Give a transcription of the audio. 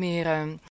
meer ehm,